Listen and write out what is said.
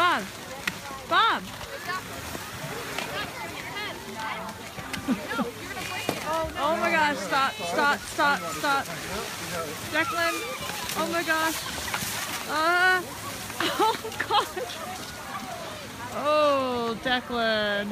Bob. Bob. Oh my gosh, stop, stop, stop, stop. Declan, oh my gosh. Uh, oh gosh. Oh, Declan.